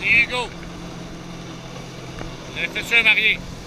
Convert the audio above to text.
Diego. Le.